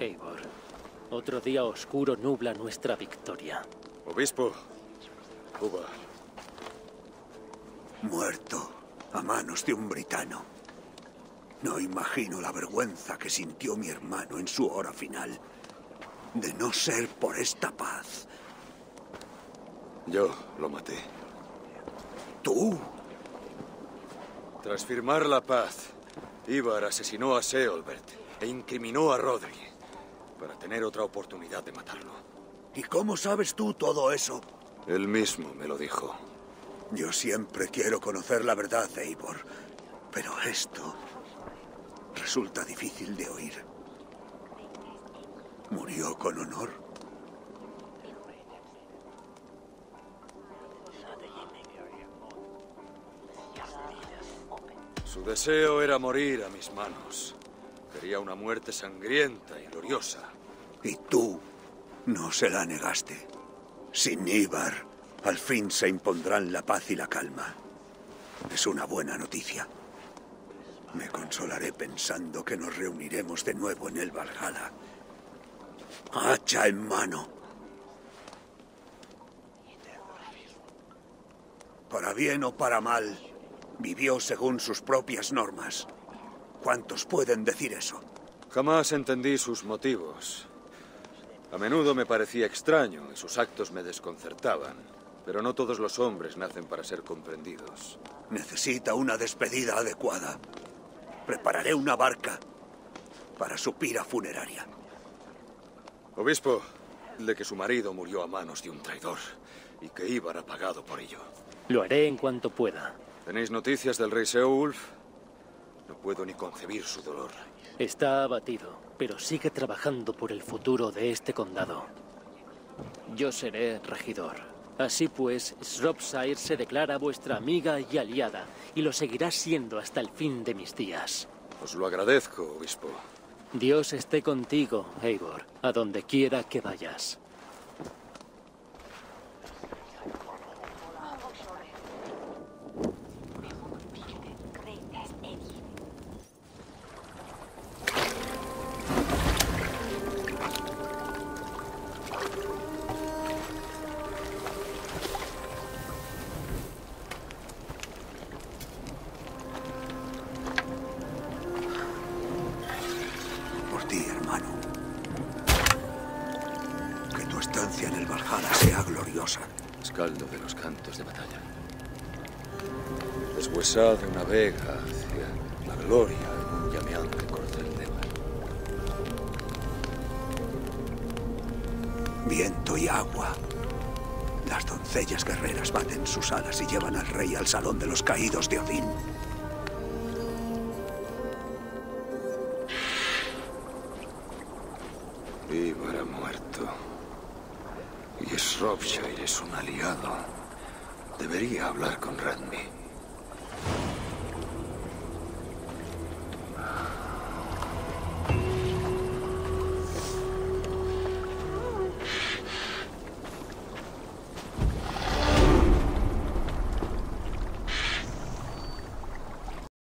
Eivor. Otro día oscuro nubla nuestra victoria. Obispo, Uva. Muerto a manos de un britano. No imagino la vergüenza que sintió mi hermano en su hora final. De no ser por esta paz. Yo lo maté. ¿Tú? Tras firmar la paz, Ivar asesinó a Seolbert e incriminó a Rodri para tener otra oportunidad de matarlo. ¿Y cómo sabes tú todo eso? Él mismo me lo dijo. Yo siempre quiero conocer la verdad, Eivor. Pero esto resulta difícil de oír. ¿Murió con honor? Su deseo era morir a mis manos. Quería una muerte sangrienta y gloriosa. Y tú no se la negaste. Sin Ibar, al fin se impondrán la paz y la calma. Es una buena noticia. Me consolaré pensando que nos reuniremos de nuevo en el Valhalla. Hacha en mano. Para bien o para mal, vivió según sus propias normas. ¿Cuántos pueden decir eso? Jamás entendí sus motivos. A menudo me parecía extraño y sus actos me desconcertaban. Pero no todos los hombres nacen para ser comprendidos. Necesita una despedida adecuada. Prepararé una barca para su pira funeraria. Obispo, de que su marido murió a manos de un traidor y que Ibar ha pagado por ello. Lo haré en cuanto pueda. ¿Tenéis noticias del rey Seowulf? No puedo ni concebir su dolor. Está abatido, pero sigue trabajando por el futuro de este condado. Yo seré regidor. Así pues, Shropshire se declara vuestra amiga y aliada, y lo seguirá siendo hasta el fin de mis días. Os lo agradezco, obispo. Dios esté contigo, Eivor, a donde quiera que vayas. Por ti, hermano. Que tu estancia en el Valhalla sea gloriosa. Escaldo de los cantos de batalla. Deshuesad una vega hacia la gloria en un llameante corcel de mar. Viento y agua. Las doncellas guerreras baten sus alas y llevan al rey al salón de los caídos de Odín. Ha muerto. Y Shropshire es un aliado. Debería hablar con Radmi.